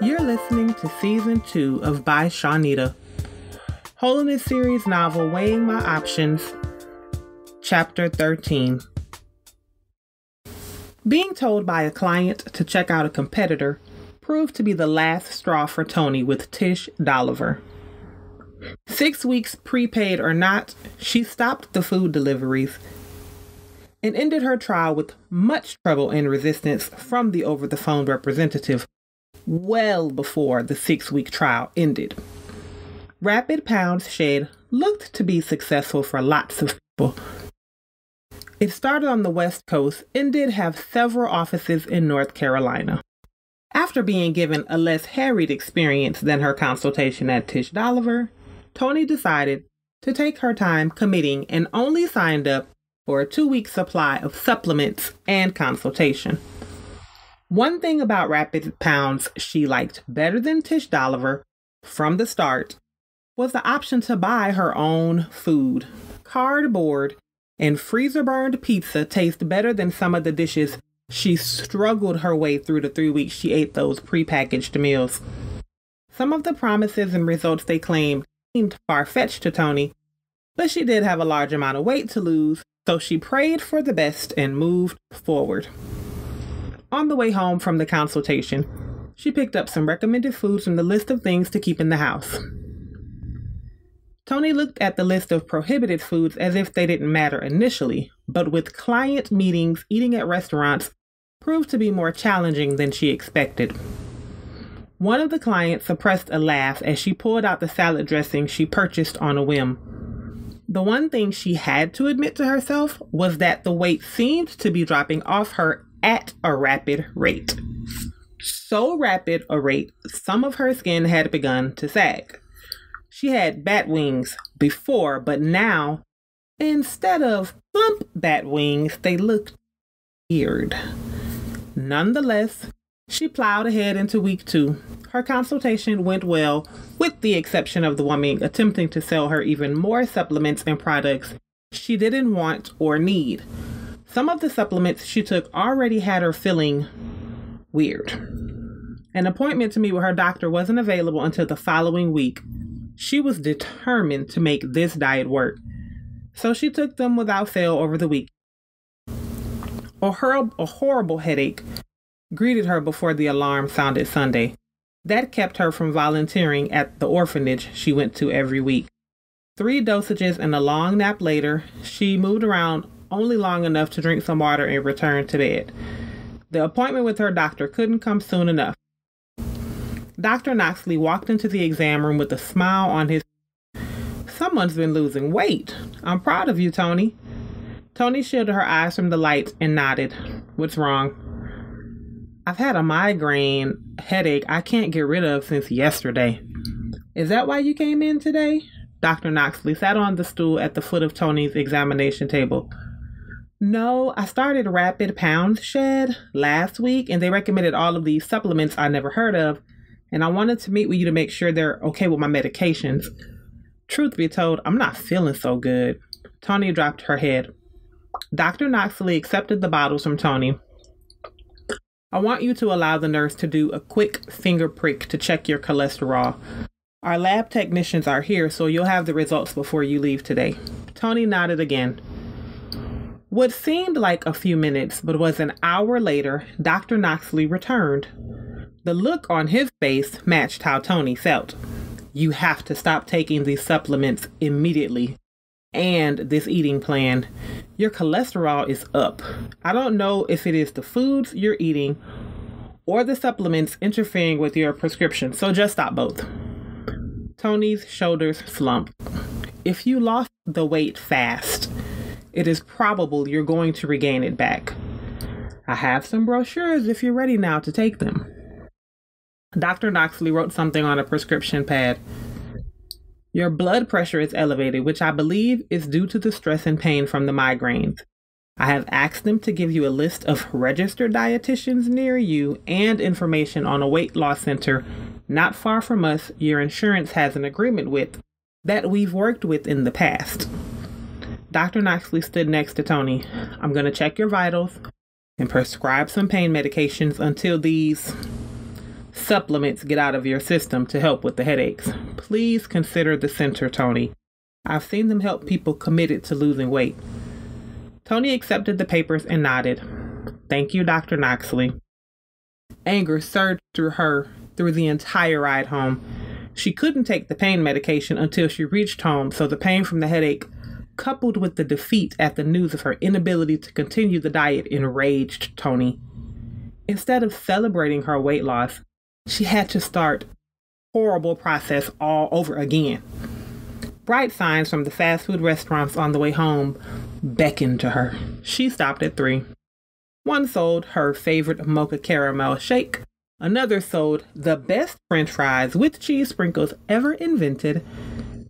You're listening to season two of By Shawneda, Holiness series novel Weighing My Options, chapter 13. Being told by a client to check out a competitor proved to be the last straw for Tony with Tish Dolliver. Six weeks prepaid or not, she stopped the food deliveries and ended her trial with much trouble and resistance from the over the phone representative well before the six week trial ended. Rapid Pounds Shed looked to be successful for lots of people. It started on the West Coast and did have several offices in North Carolina. After being given a less harried experience than her consultation at Tish Dolliver, Tony decided to take her time committing and only signed up for a two week supply of supplements and consultation. One thing about Rapid Pounds she liked better than Tish Dolliver from the start was the option to buy her own food. Cardboard and freezer burned pizza taste better than some of the dishes she struggled her way through the three weeks she ate those prepackaged meals. Some of the promises and results they claimed seemed far fetched to Tony, but she did have a large amount of weight to lose, so she prayed for the best and moved forward. On the way home from the consultation, she picked up some recommended foods from the list of things to keep in the house. Tony looked at the list of prohibited foods as if they didn't matter initially, but with client meetings, eating at restaurants proved to be more challenging than she expected. One of the clients suppressed a laugh as she pulled out the salad dressing she purchased on a whim. The one thing she had to admit to herself was that the weight seemed to be dropping off her at a rapid rate. So rapid a rate, some of her skin had begun to sag. She had bat wings before, but now, instead of plump bat wings, they looked weird. Nonetheless, she plowed ahead into week two. Her consultation went well, with the exception of the woman attempting to sell her even more supplements and products she didn't want or need. Some of the supplements she took already had her feeling weird. An appointment to meet with her doctor wasn't available until the following week. She was determined to make this diet work, so she took them without fail over the week. A, hor- a horrible headache greeted her before the alarm sounded Sunday. That kept her from volunteering at the orphanage she went to every week. Three dosages and a long nap later, she moved around only long enough to drink some water and return to bed. The appointment with her doctor couldn't come soon enough. Dr. Knoxley walked into the exam room with a smile on his Someone's been losing weight. I'm proud of you, Tony. Tony shielded her eyes from the lights and nodded. What's wrong? I've had a migraine headache I can't get rid of since yesterday. Is that why you came in today? Dr. Knoxley sat on the stool at the foot of Tony's examination table. No, I started Rapid Pound Shed last week and they recommended all of these supplements I never heard of, and I wanted to meet with you to make sure they're okay with my medications. Truth be told, I'm not feeling so good. Tony dropped her head. Dr. Knoxley accepted the bottles from Tony. I want you to allow the nurse to do a quick finger prick to check your cholesterol. Our lab technicians are here, so you'll have the results before you leave today. Tony nodded again. What seemed like a few minutes, but was an hour later, Dr. Knoxley returned. The look on his face matched how Tony felt. You have to stop taking these supplements immediately, and this eating plan, your cholesterol is up. I don't know if it is the foods you're eating or the supplements interfering with your prescription, so just stop both. Tony's shoulders slumped. If you lost the weight fast, it is probable you're going to regain it back. I have some brochures if you're ready now to take them. Dr. Knoxley wrote something on a prescription pad. Your blood pressure is elevated, which I believe is due to the stress and pain from the migraines. I have asked them to give you a list of registered dietitians near you and information on a weight loss center not far from us your insurance has an agreement with that we've worked with in the past. Dr. Knoxley stood next to Tony. I'm going to check your vitals and prescribe some pain medications until these supplements get out of your system to help with the headaches. Please consider the center, Tony. I've seen them help people committed to losing weight. Tony accepted the papers and nodded. Thank you, Dr. Knoxley. Anger surged through her through the entire ride home. She couldn't take the pain medication until she reached home, so the pain from the headache, coupled with the defeat at the news of her inability to continue the diet, enraged Tony. Instead of celebrating her weight loss, she had to start horrible process all over again. Bright signs from the fast food restaurants on the way home beckoned to her. She stopped at three. One sold her favorite mocha caramel shake, Another sold the best french fries with cheese sprinkles ever invented.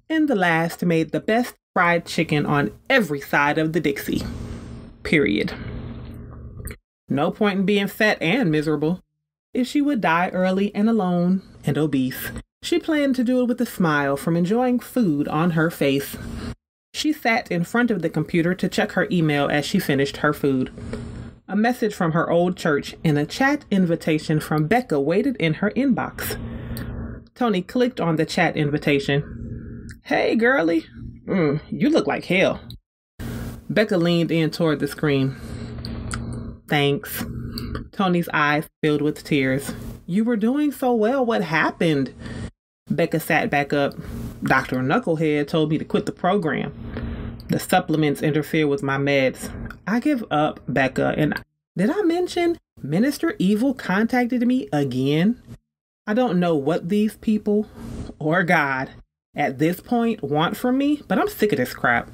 And the last made the best fried chicken on every side of the Dixie. Period. No point in being fat and miserable. If she would die early and alone and obese, she planned to do it with a smile from enjoying food on her face. She sat in front of the computer to check her email as she finished her food. A message from her old church and a chat invitation from Becca waited in her inbox. Tony clicked on the chat invitation. Hey, girlie. Mm, you look like hell. Becca leaned in toward the screen. Thanks. Tony's eyes filled with tears. You were doing so well. What happened? Becca sat back up. Dr. Knucklehead told me to quit the program. The supplements interfere with my meds. I give up, Becca. And did I mention Minister Evil contacted me again? I don't know what these people or God at this point want from me, but I'm sick of this crap.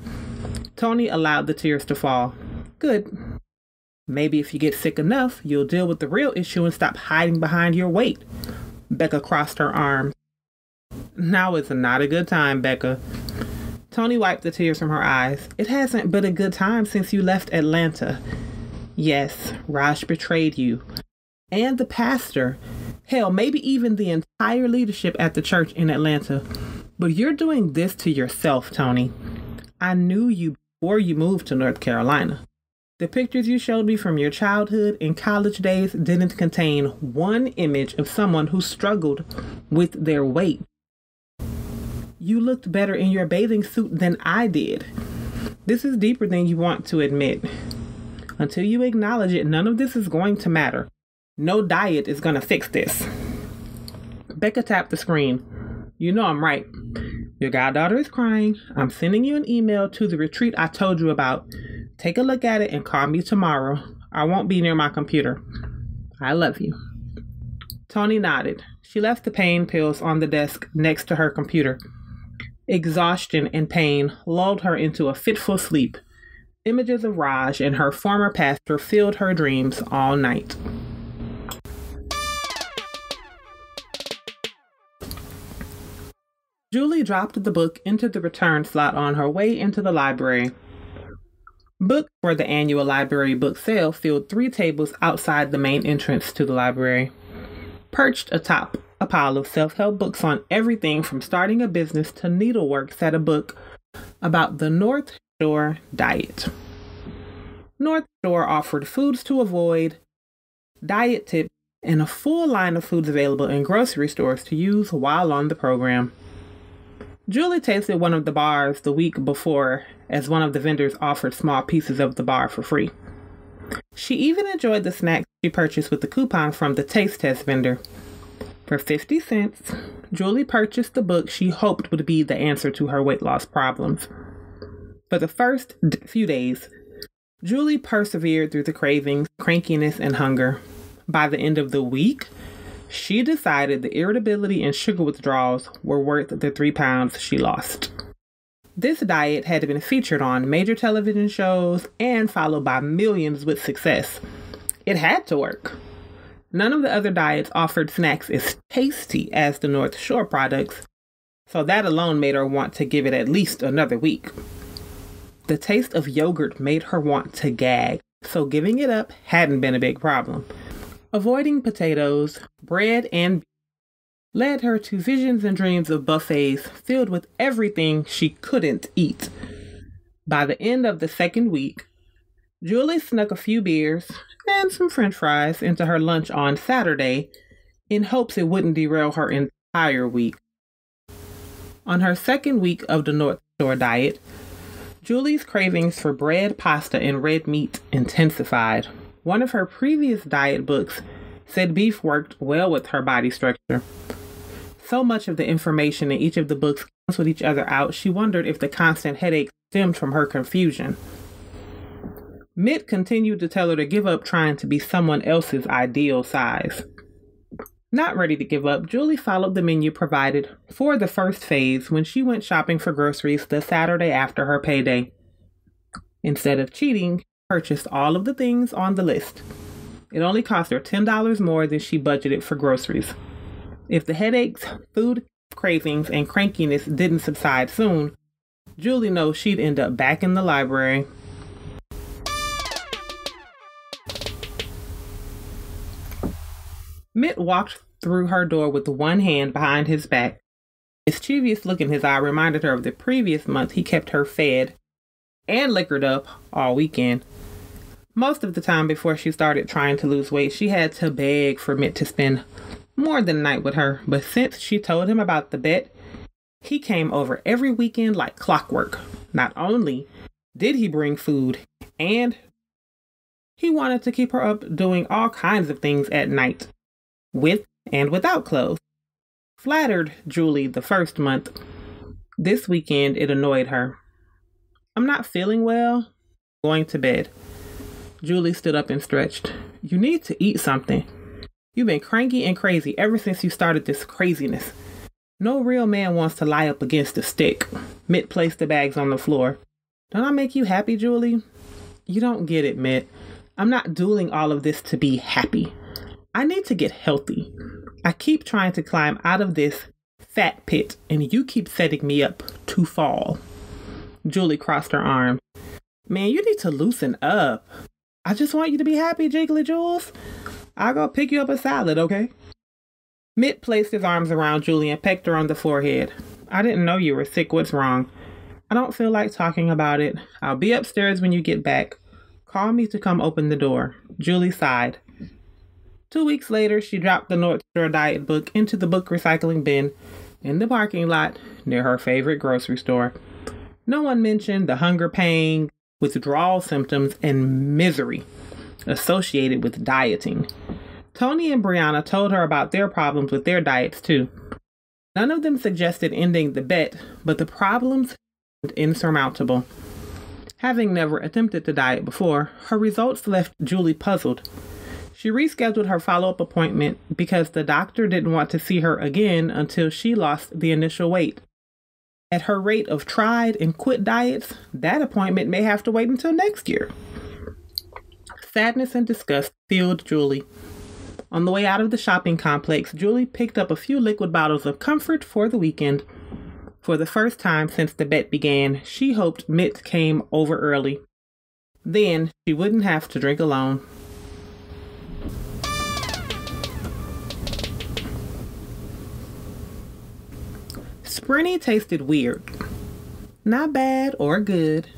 Tony allowed the tears to fall. Good. Maybe if you get sick enough, you'll deal with the real issue and stop hiding behind your weight. Becca crossed her arms. Now is not a good time, Becca. Tony wiped the tears from her eyes. It hasn't been a good time since you left Atlanta. Yes, Raj betrayed you. And the pastor. Hell, maybe even the entire leadership at the church in Atlanta. But you're doing this to yourself, Tony. I knew you before you moved to North Carolina. The pictures you showed me from your childhood and college days didn't contain one image of someone who struggled with their weight you looked better in your bathing suit than I did. This is deeper than you want to admit. Until you acknowledge it, none of this is going to matter. No diet is going to fix this. Becca tapped the screen. You know I'm right. Your goddaughter is crying. I'm sending you an email to the retreat I told you about. Take a look at it and call me tomorrow. I won't be near my computer. I love you. Tony nodded. She left the pain pills on the desk next to her computer. Exhaustion and pain lulled her into a fitful sleep. Images of Raj and her former pastor filled her dreams all night. Julie dropped the book into the return slot on her way into the library. Books for the annual library book sale filled three tables outside the main entrance to the library. Perched atop a pile of self help books on everything from starting a business to needlework sat a book about the North Shore diet. North Shore offered foods to avoid, diet tips, and a full line of foods available in grocery stores to use while on the program. Julie tasted one of the bars the week before, as one of the vendors offered small pieces of the bar for free. She even enjoyed the snack she purchased with the coupon from the taste test vendor. For 50 cents, Julie purchased the book she hoped would be the answer to her weight loss problems. For the first few days, Julie persevered through the cravings, crankiness, and hunger. By the end of the week, she decided the irritability and sugar withdrawals were worth the three pounds she lost. This diet had been featured on major television shows and followed by millions with success. It had to work. None of the other diets offered snacks as tasty as the North Shore products, so that alone made her want to give it at least another week. The taste of yogurt made her want to gag, so giving it up hadn't been a big problem. Avoiding potatoes, bread, and led her to visions and dreams of buffets filled with everything she couldn't eat. By the end of the second week, Julie snuck a few beers and some french fries into her lunch on Saturday, in hopes it wouldn't derail her entire week. On her second week of the North Shore diet, Julie's cravings for bread, pasta, and red meat intensified. One of her previous diet books said beef worked well with her body structure. So much of the information in each of the books canceled each other out, she wondered if the constant headache stemmed from her confusion. Mitt continued to tell her to give up trying to be someone else's ideal size. Not ready to give up, Julie followed the menu provided for the first phase when she went shopping for groceries the Saturday after her payday. Instead of cheating, purchased all of the things on the list. It only cost her $10 more than she budgeted for groceries. If the headaches, food cravings, and crankiness didn't subside soon, Julie knows she'd end up back in the library. Mitt walked through her door with one hand behind his back. Mischievous look in his eye reminded her of the previous month he kept her fed and liquored up all weekend. Most of the time before she started trying to lose weight, she had to beg for Mitt to spend more than a night with her. But since she told him about the bet, he came over every weekend like clockwork. Not only did he bring food, and he wanted to keep her up doing all kinds of things at night, with and without clothes. Flattered Julie the first month. This weekend, it annoyed her. I'm not feeling well. Going to bed. Julie stood up and stretched. You need to eat something. You've been cranky and crazy ever since you started this craziness. No real man wants to lie up against a stick. Mitt placed the bags on the floor. Don't I make you happy, Julie? You don't get it, Mitt. I'm not doing all of this to be happy. I need to get healthy. I keep trying to climb out of this fat pit, and you keep setting me up to fall. Julie crossed her arms. Man, you need to loosen up. I just want you to be happy, Jiggly Jules. I'll go pick you up a salad, okay? Mitt placed his arms around Julie and pecked her on the forehead. I didn't know you were sick. What's wrong? I don't feel like talking about it. I'll be upstairs when you get back. Call me to come open the door. Julie sighed. Two weeks later, she dropped the North Shore Diet book into the book recycling bin in the parking lot near her favorite grocery store. No one mentioned the hunger pain, withdrawal symptoms, and misery associated with dieting. Tony and Brianna told her about their problems with their diets too. None of them suggested ending the bet, but the problems seemed insurmountable. Having never attempted to diet before, her results left Julie puzzled. She rescheduled her follow up appointment because the doctor didn't want to see her again until she lost the initial weight. At her rate of tried and quit diets, that appointment may have to wait until next year. Sadness and disgust filled Julie. On the way out of the shopping complex, Julie picked up a few liquid bottles of comfort for the weekend. For the first time since the bet began, she hoped Mitt came over early. Then she wouldn't have to drink alone. Sprinny tasted weird. Not bad or good,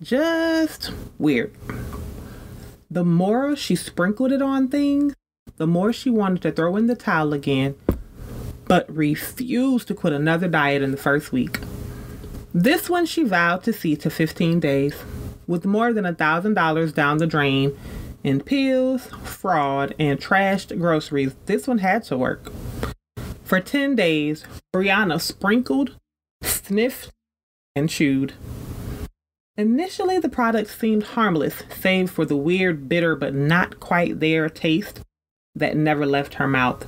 just weird. The more she sprinkled it on things, the more she wanted to throw in the towel again, but refused to quit another diet in the first week. This one she vowed to see to 15 days. With more than a $1,000 down the drain in pills, fraud, and trashed groceries, this one had to work. For 10 days, Brianna sprinkled, sniffed, and chewed. Initially, the product seemed harmless, save for the weird, bitter, but not quite there taste that never left her mouth.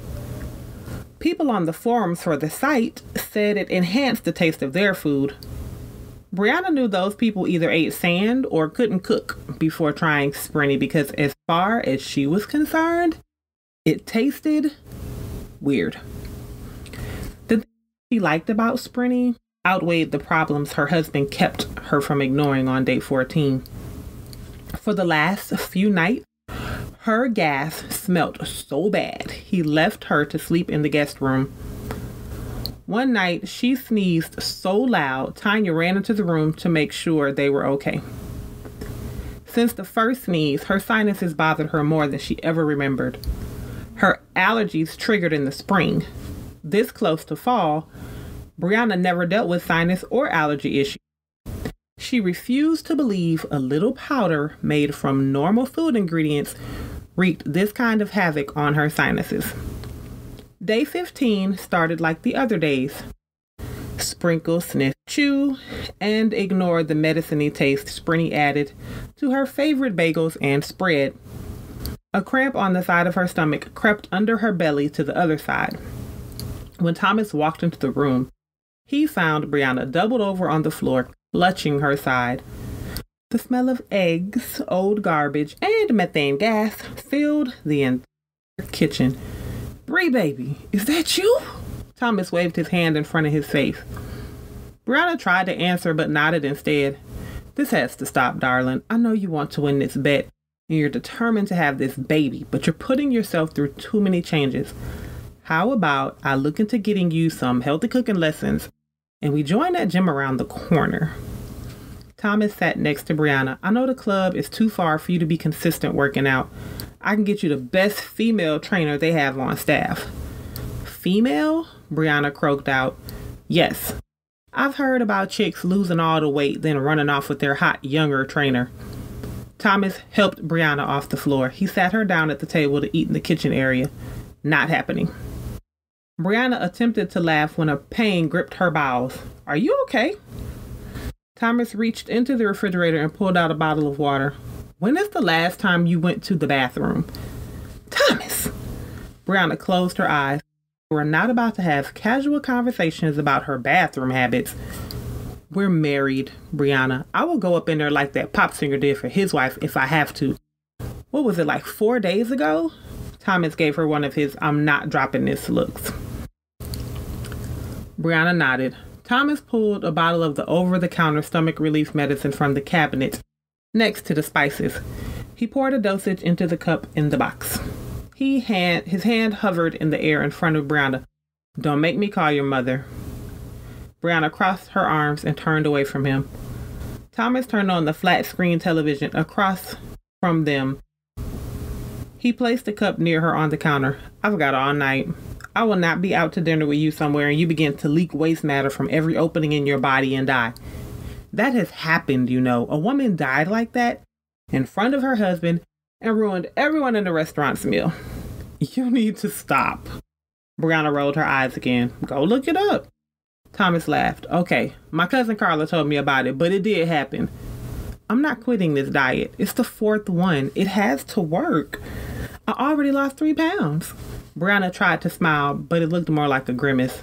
People on the forums for the site said it enhanced the taste of their food. Brianna knew those people either ate sand or couldn't cook before trying Sprinny because, as far as she was concerned, it tasted weird she liked about Sprinny outweighed the problems her husband kept her from ignoring on day 14. For the last few nights, her gas smelt so bad he left her to sleep in the guest room. One night, she sneezed so loud, Tanya ran into the room to make sure they were okay. Since the first sneeze, her sinuses bothered her more than she ever remembered. Her allergies triggered in the spring. This close to fall, Brianna never dealt with sinus or allergy issues. She refused to believe a little powder made from normal food ingredients wreaked this kind of havoc on her sinuses. Day 15 started like the other days. Sprinkle, sniff, chew, and ignore the medicine taste Sprinny added to her favorite bagels and spread. A cramp on the side of her stomach crept under her belly to the other side. When Thomas walked into the room, he found Brianna doubled over on the floor, clutching her side. The smell of eggs, old garbage, and methane gas filled the entire kitchen. Bree, baby, is that you? Thomas waved his hand in front of his face. Brianna tried to answer but nodded instead. This has to stop, darling. I know you want to win this bet and you're determined to have this baby, but you're putting yourself through too many changes. How about I look into getting you some healthy cooking lessons and we join that gym around the corner? Thomas sat next to Brianna. I know the club is too far for you to be consistent working out. I can get you the best female trainer they have on staff. Female? Brianna croaked out. Yes. I've heard about chicks losing all the weight, then running off with their hot, younger trainer. Thomas helped Brianna off the floor. He sat her down at the table to eat in the kitchen area. Not happening. Brianna attempted to laugh when a pain gripped her bowels. Are you okay? Thomas reached into the refrigerator and pulled out a bottle of water. When is the last time you went to the bathroom? Thomas! Brianna closed her eyes. We're not about to have casual conversations about her bathroom habits. We're married, Brianna. I will go up in there like that pop singer did for his wife if I have to. What was it, like four days ago? Thomas gave her one of his I'm not dropping this looks. Brianna nodded. Thomas pulled a bottle of the over the counter stomach relief medicine from the cabinet next to the spices. He poured a dosage into the cup in the box. He hand, his hand hovered in the air in front of Brianna. Don't make me call your mother. Brianna crossed her arms and turned away from him. Thomas turned on the flat screen television across from them. He placed the cup near her on the counter. I've got all night. I will not be out to dinner with you somewhere and you begin to leak waste matter from every opening in your body and die. That has happened, you know. A woman died like that in front of her husband and ruined everyone in the restaurant's meal. You need to stop. Brianna rolled her eyes again. Go look it up. Thomas laughed. Okay, my cousin Carla told me about it, but it did happen. I'm not quitting this diet. It's the fourth one. It has to work. I already lost three pounds. Brianna tried to smile, but it looked more like a grimace.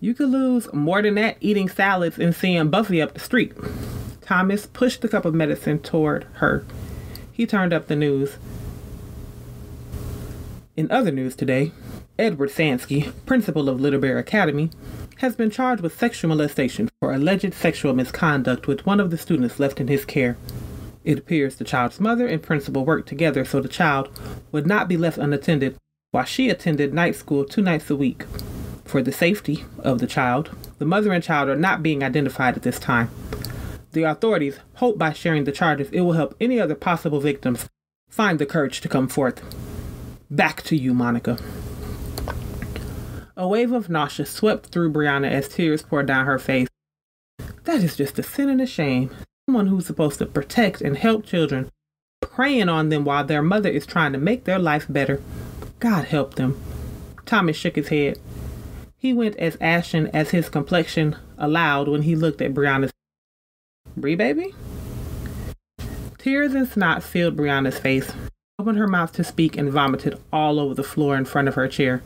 You could lose more than that eating salads and seeing Buffy up the street. Thomas pushed the cup of medicine toward her. He turned up the news. In other news today, Edward Sansky, principal of Little Bear Academy, has been charged with sexual molestation for alleged sexual misconduct with one of the students left in his care. It appears the child's mother and principal worked together so the child would not be left unattended while she attended night school two nights a week. For the safety of the child, the mother and child are not being identified at this time. The authorities hope by sharing the charges it will help any other possible victims find the courage to come forth. Back to you, Monica. A wave of nausea swept through Brianna as tears poured down her face. That is just a sin and a shame. Someone who's supposed to protect and help children, preying on them while their mother is trying to make their life better. God help them. Thomas shook his head. He went as ashen as his complexion allowed when he looked at Brianna's. Bree, baby? Tears and snot filled Brianna's face. Opened her mouth to speak and vomited all over the floor in front of her chair.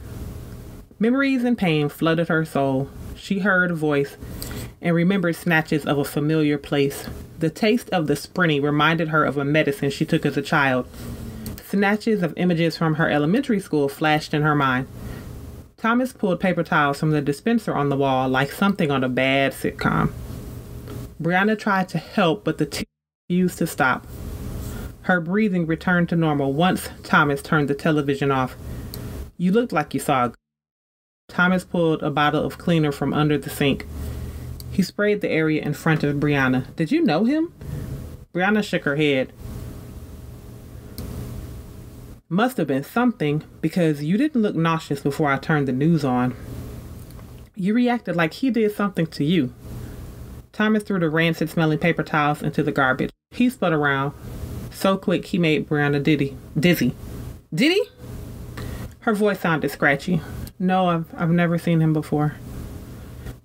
Memories and pain flooded her soul. She heard a voice and remembered snatches of a familiar place. The taste of the sprinny reminded her of a medicine she took as a child. Snatches of images from her elementary school flashed in her mind. Thomas pulled paper towels from the dispenser on the wall like something on a bad sitcom. Brianna tried to help, but the tears refused to stop. Her breathing returned to normal once Thomas turned the television off. You looked like you saw a Thomas pulled a bottle of cleaner from under the sink. He sprayed the area in front of Brianna. Did you know him? Brianna shook her head. Must have been something because you didn't look nauseous before I turned the news on. You reacted like he did something to you. Thomas threw the rancid smelling paper towels into the garbage. He spun around so quick he made Brianna diddy, dizzy. Did he? Her voice sounded scratchy. No, I've, I've never seen him before.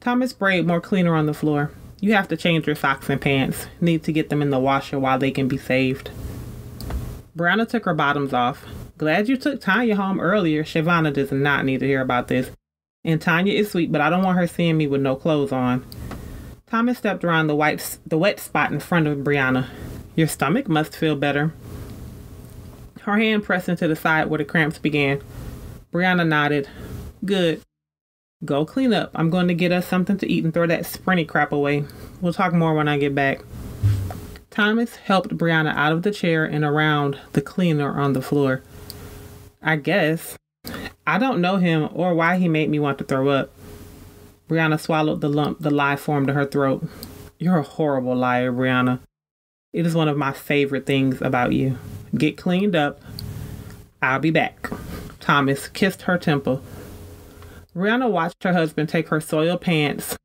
Thomas sprayed more cleaner on the floor. You have to change your socks and pants. Need to get them in the washer while they can be saved. Brianna took her bottoms off. Glad you took Tanya home earlier. Shavana does not need to hear about this. And Tanya is sweet, but I don't want her seeing me with no clothes on. Thomas stepped around the white, the wet spot in front of Brianna. Your stomach must feel better. Her hand pressed into the side where the cramps began. Brianna nodded. Good. Go clean up. I'm going to get us something to eat and throw that sprinny crap away. We'll talk more when I get back. Thomas helped Brianna out of the chair and around the cleaner on the floor. I guess. I don't know him or why he made me want to throw up. Brianna swallowed the lump the lie formed in her throat. You're a horrible liar, Brianna. It is one of my favorite things about you. Get cleaned up. I'll be back. Thomas kissed her temple. Brianna watched her husband take her soiled pants,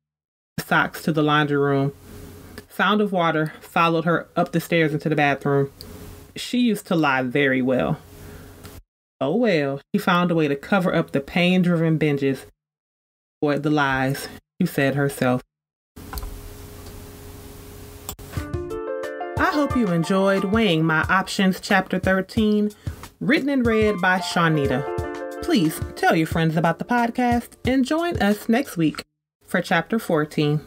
socks to the laundry room Sound of water followed her up the stairs into the bathroom. She used to lie very well. Oh well, she found a way to cover up the pain driven binges, or the lies, she said herself. I hope you enjoyed Weighing My Options, Chapter 13, written and read by Shawneda. Please tell your friends about the podcast and join us next week for Chapter 14.